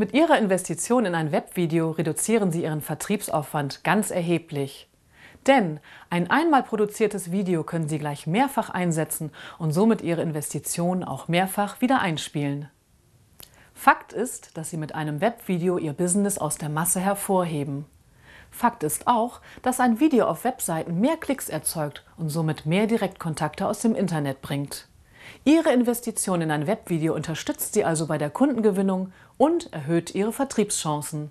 Mit Ihrer Investition in ein Webvideo reduzieren Sie Ihren Vertriebsaufwand ganz erheblich. Denn ein einmal produziertes Video können Sie gleich mehrfach einsetzen und somit Ihre Investition auch mehrfach wieder einspielen. Fakt ist, dass Sie mit einem Webvideo Ihr Business aus der Masse hervorheben. Fakt ist auch, dass ein Video auf Webseiten mehr Klicks erzeugt und somit mehr Direktkontakte aus dem Internet bringt. Ihre Investition in ein Webvideo unterstützt Sie also bei der Kundengewinnung und erhöht Ihre Vertriebschancen.